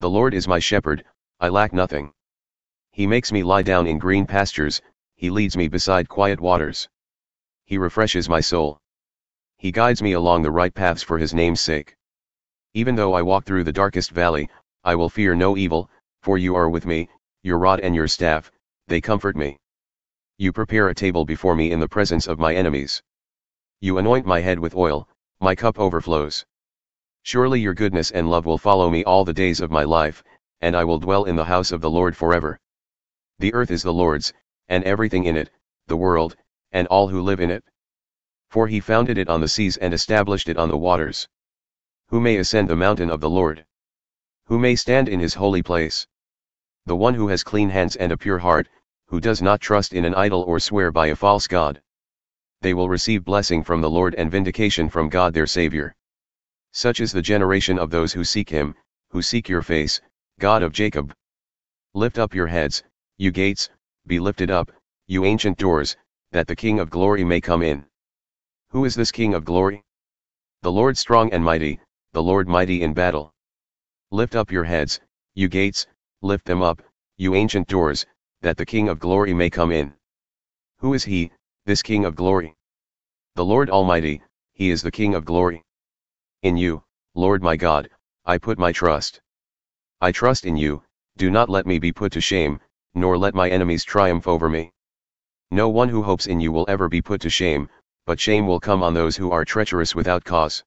The Lord is my shepherd, I lack nothing. He makes me lie down in green pastures, he leads me beside quiet waters. He refreshes my soul. He guides me along the right paths for his name's sake. Even though I walk through the darkest valley, I will fear no evil, for you are with me, your rod and your staff, they comfort me. You prepare a table before me in the presence of my enemies. You anoint my head with oil, my cup overflows. Surely your goodness and love will follow me all the days of my life, and I will dwell in the house of the Lord forever. The earth is the Lord's, and everything in it, the world, and all who live in it. For he founded it on the seas and established it on the waters. Who may ascend the mountain of the Lord? Who may stand in his holy place? The one who has clean hands and a pure heart, who does not trust in an idol or swear by a false god. They will receive blessing from the Lord and vindication from God their Saviour. Such is the generation of those who seek him, who seek your face, God of Jacob. Lift up your heads, you gates, be lifted up, you ancient doors, that the King of glory may come in. Who is this King of glory? The Lord strong and mighty, the Lord mighty in battle. Lift up your heads, you gates, lift them up, you ancient doors, that the King of glory may come in. Who is he, this King of glory? The Lord Almighty, he is the King of glory. In you, Lord my God, I put my trust. I trust in you, do not let me be put to shame, nor let my enemies triumph over me. No one who hopes in you will ever be put to shame, but shame will come on those who are treacherous without cause.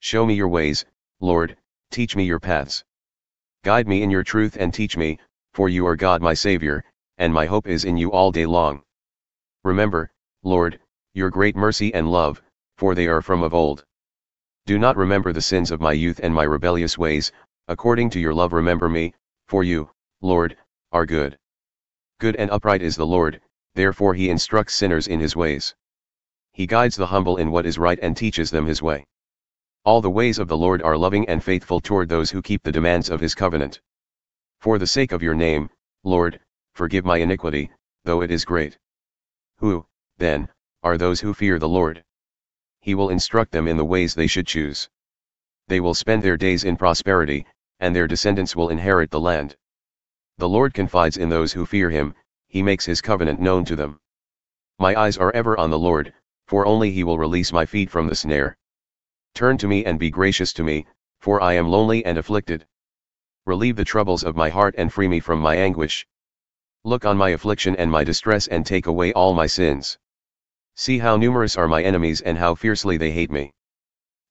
Show me your ways, Lord, teach me your paths. Guide me in your truth and teach me, for you are God my Saviour, and my hope is in you all day long. Remember, Lord, your great mercy and love, for they are from of old. Do not remember the sins of my youth and my rebellious ways, according to your love remember me, for you, Lord, are good. Good and upright is the Lord, therefore he instructs sinners in his ways. He guides the humble in what is right and teaches them his way. All the ways of the Lord are loving and faithful toward those who keep the demands of his covenant. For the sake of your name, Lord, forgive my iniquity, though it is great. Who, then, are those who fear the Lord? He will instruct them in the ways they should choose. They will spend their days in prosperity, and their descendants will inherit the land. The Lord confides in those who fear him, he makes his covenant known to them. My eyes are ever on the Lord, for only he will release my feet from the snare. Turn to me and be gracious to me, for I am lonely and afflicted. Relieve the troubles of my heart and free me from my anguish. Look on my affliction and my distress and take away all my sins. See how numerous are my enemies and how fiercely they hate me.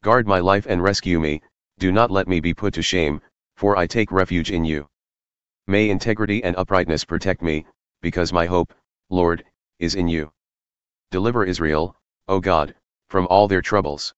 Guard my life and rescue me, do not let me be put to shame, for I take refuge in you. May integrity and uprightness protect me, because my hope, Lord, is in you. Deliver Israel, O God, from all their troubles.